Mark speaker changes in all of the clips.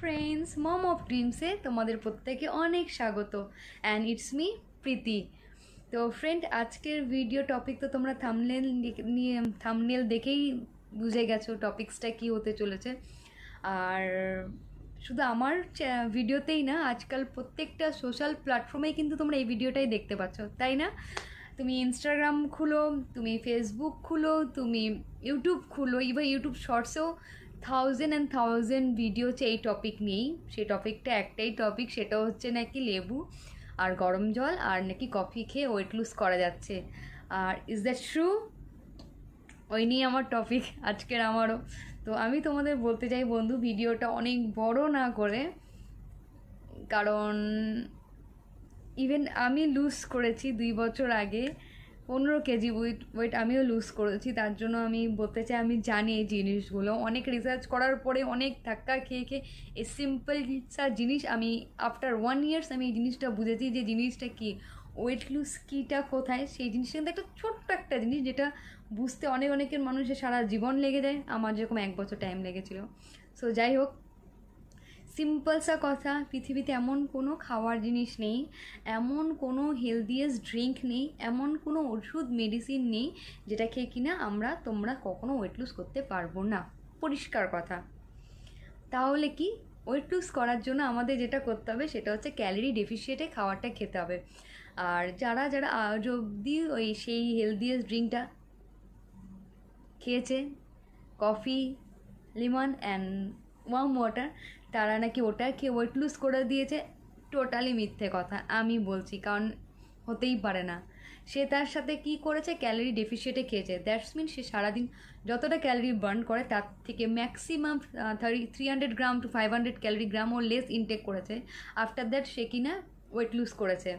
Speaker 1: Friends mom of ড্রিমসে তোমাদের প্রত্যেকে অনেক স্বাগত। And it's me Preeti. তো ফ্রেন্ড আজকের ভিডিও টপিক তো তোমরা থামনেল নিয়ে থামনেল দেখেই বুঝে গেছো টপিক্সটা কী হতে চলেছে। আর শুধু আমার ভিডিওতেই না, আজকাল প্রত্যেকটা সোশ্যাল প্ল্যাটফর্মেই কিন্তু তোমরা এই ভিডিওটাই দেখতে পাচ্ছ, তাই না? তুমি ইনস্টাগ্রাম খুলো, তুমি ফেসবুক খুলো, তুমি ইউটিউব খুলো ইভা ইউটিউব শর্টসেও থাউজেন্ড অ্যান্ড থাউজেন্ড ভিডিও হচ্ছে এই টপিক নিয়েই। সেই টপিকটা একটাই টপিক সেটা হচ্ছে নাকি লেবু আর গরম জল আর নাকি কফি খেয়ে ওয়েট লুজ করা যাচ্ছে। আর ইজ দ্যাট ট্রু ওই নিয়ে আমার টপিক আজকের আমারও। তো আমি তোমাদের বলতে চাই বন্ধু, ভিডিওটা অনেক বড় না করে। কারণ ইভেন আমি লুজ করেছি দুই বছর আগে। পনেরো কেজি ওয়েট ওয়েট আমিও লুজ করেছি, তার জন্য আমি বলতে চাই, আমি জানি এই জিনিসগুলো। অনেক রিসার্চ করার পরে অনেক ধাক্কা খেয়ে খেয়ে এই সিম্পল সা জিনিস আমি আফটার ওয়ান ইয়ার্স আমি এই জিনিসটা বুঝেছি যে জিনিসটা কি? ওয়েট লুজ কীটা কোথায়? সেই জিনিসটা কিন্তু একটা ছোট্ট একটা জিনিস যেটা বুঝতে অনেক অনেকের মানুষের সারা জীবন লেগে যায়। আমার যেরকম এক বছর টাইম লেগেছিলো। সো যাই হোক সিম্পল সা কথা পৃথিবীতে এমন কোনো খাওয়ার জিনিস নেই এমন কোনো হেলদিয়েস্ট ড্রিঙ্ক নেই এমন কোনো ওষুধ মেডিসিন নেই যেটা খেয়ে কিনা আমরা তোমরা কখনো ওয়েট লুজ করতে পারব না পরিষ্কার কথা তাহলে কি ওয়েট লুজ করার জন্য আমাদের যেটা করতে হবে সেটা হচ্ছে ক্যালোরি ডেফিসিয়েটে খাবারটা খেতে হবে আর যারা যারা আজ ওই সেই হেলদিয়েস্ট ড্রিঙ্কটা খেয়েছে coffee lemon and warm water তারা নাকি ওটা খেয়ে ওয়েট লুজ করে দিয়েছে। টোটালি মিথ্যে কথা, আমি বলছি, কারণ হতেই পারে না। সে তার সাথে কি করেছে? ক্যালোরি ডেফিসিয়েটে খেয়েছে। দ্যাটস মিন সে সারাদিন যতটা ক্যালোরি বার্ন করে, তার থেকে maximum thirty three hundred gram to five hundred calorie gram O less intake করেছে। আফটার দ্যাট সে কিনা ওয়েট লুজ করেছে।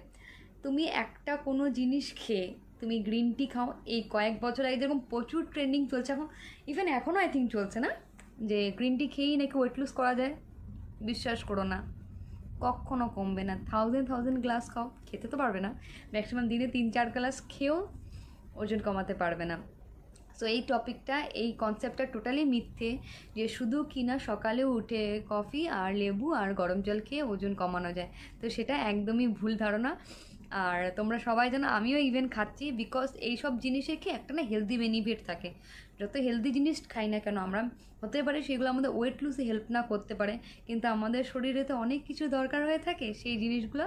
Speaker 1: তুমি একটা কোনো জিনিস খেয়ে, তুমি গ্রিন টি খাও, এই কয়েক বছর আগে যেরকম প্রচুর ট্রেন্ডিং চলছে এখন ইভেন এখনও আই থিঙ্ক চলছে না? যে গ্রিন টি খেয়েই নাকি ওয়েট লুজ করা যায়। বিশ্বাস করো না। কখনো কমবে না। থাউজেন্ড থাউজেন্ড গ্লাস খাও, খেতে তো পারবে না। ম্যাক্সিমাম দিনে তিন, চার গ্লাস খেয়েও ওজন কমাতে পারবে না। সো এই টপিকটা, এই কনসেপ্টটা টোটালি মিথ্যে। যে শুধু কিনা সকালে উঠে কফি আর লেবু আর গরম জল খেয়ে ওজন কমানো যায়। তো সেটা একদমই ভুল ধারণা। আর তোমরা সবাই জানো আমিও ইভেন খাচ্ছি বিকজ এইসব জিনিসের কি একটা না হেলদি বেনিফিট থাকে। যত হেলদি জিনিস খাই না কেন আমরা, হতে পারে সেগুলো আমাদের ওয়েট লুজে হেল্প না করতে পারে, কিন্তু আমাদের শরীরে তো অনেক কিছু দরকার হয়ে থাকে, সেই জিনিসগুলো,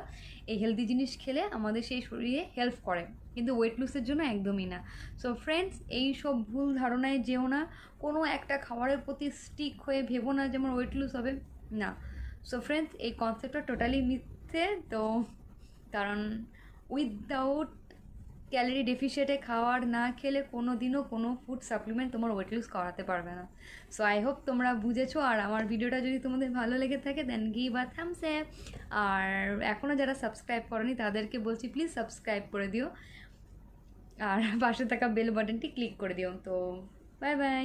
Speaker 1: এই হেলদি জিনিস খেলে আমাদের সেই শরীরে হেল্প করে, কিন্তু ওয়েট লুজের জন্য একদমই না। সো ফ্রেন্ডস এই সব ভুল ধারণায় যেও না, কোনো একটা খাবারের প্রতি স্টিক হয়ে ভেবো না যেমন ওয়েট লুজ হবে, না। সো ফ্রেন্ডস এই কনসেপ্টটা টোটালি মিথ্যে, তো কারণ উইদাউট ক্যালোরি ডেফিসিয়েটে খাওয়ার না খেলে কোনো দিনও কোনো ফুড সাপ্লিমেন্ট তোমার ওয়েট লুজ করাতে পারবে না। সো আই হোপ তোমরা বুঝেছ আর আমার ভিডিওটা যদি তোমাদের ভালো লেগে থাকে দেন গিভ আ থামস আর এখনও যারা সাবস্ক্রাইব করনি, তাদেরকে বলছি প্লিজ সাবস্ক্রাইব করে দিও। আর পাশে থাকা বেল বাটনটি ক্লিক করে দিও। তো বাই বাই